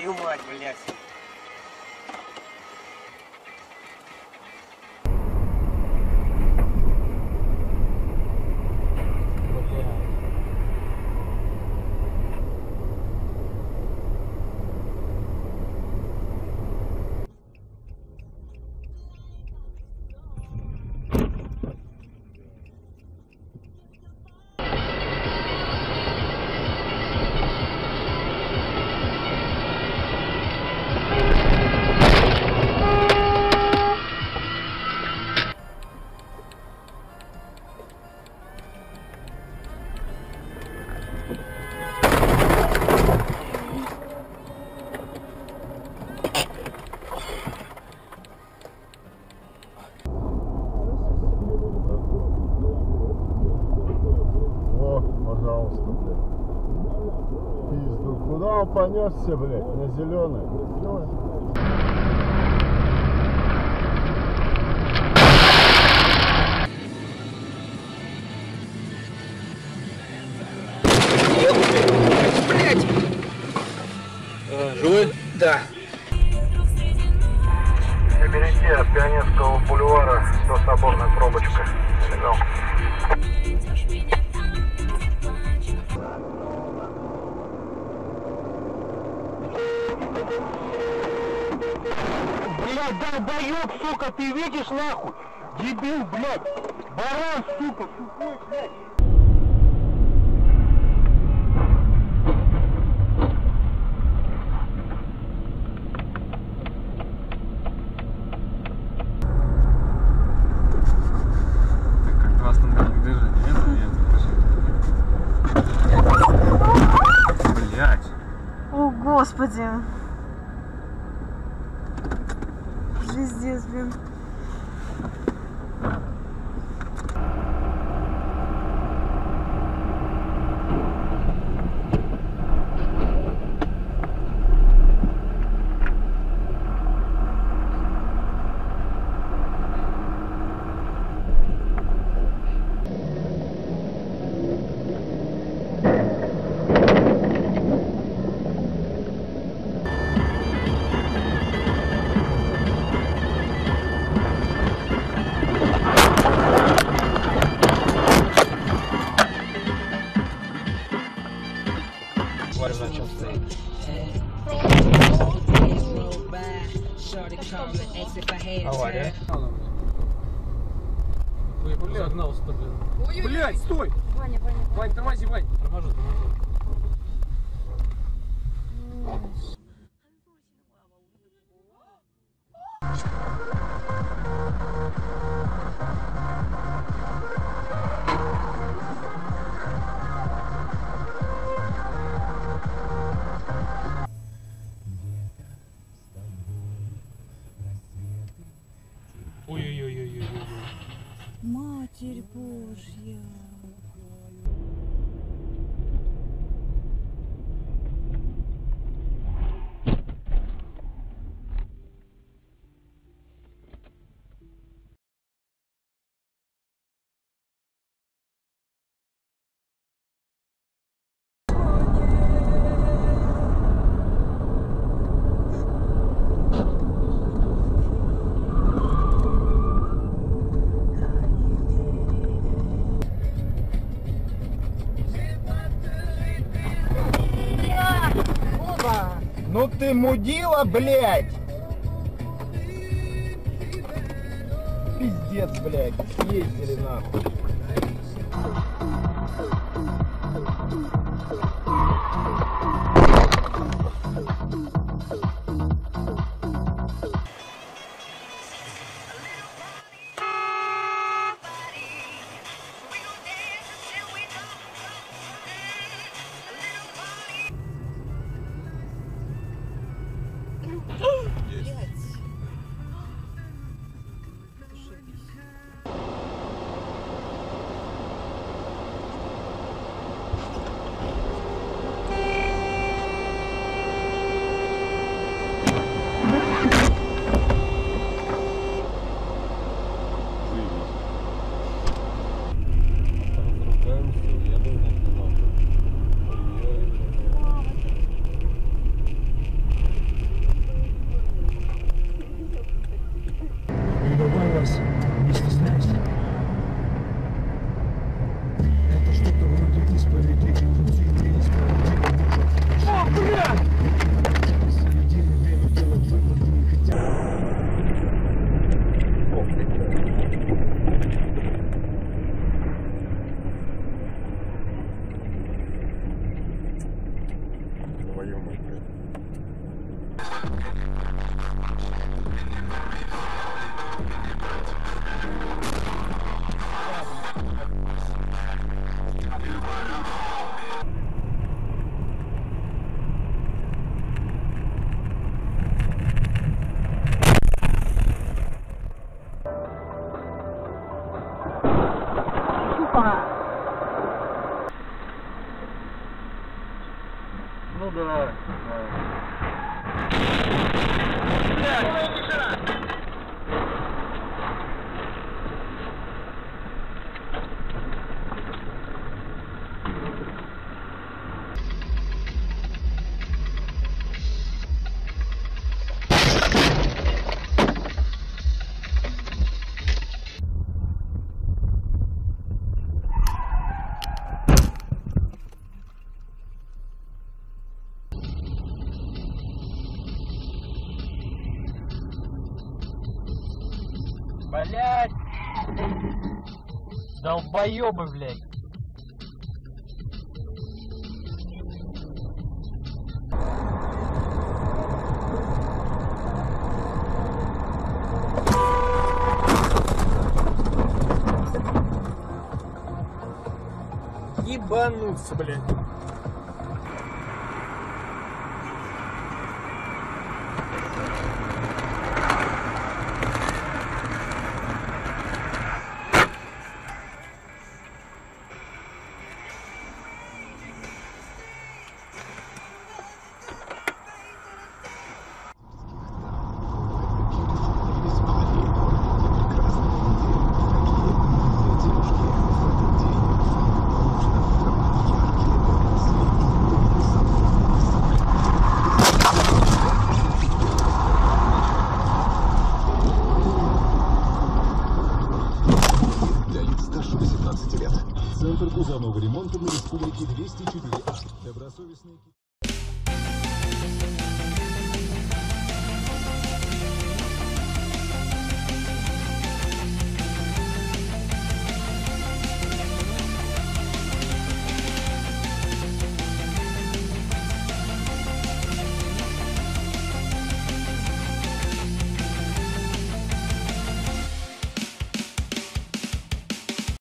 твою мать, блядь. Он понесся, блядь? На зеленый. Живой? Да. Берите от Пионерского бульвара до Соборной пробочка. Нелегал. Долбоёб, сука, ты видишь нахуй? Дебил, блядь! Баран, сука, сухой, блядь! Как красном движение, нет? Нет, Блять. О, господи. Пиздец, блин. Авария. Загнался-то, блин. Блять, стой! Ваня, Ваня, Вань, тормози, Вань. Торможу, торможу. Ой-ой-ой-ой-ой-ой. Матерь Божья. Ты мудила, блядь! Пиздец, блядь, съездили нахуй. Ну да, да. Yeah. Блять! Долбоебы, блядь! Ебануться, блядь. 15 лет. Центр кузовного ремонта на республике 204А. Добросовестные...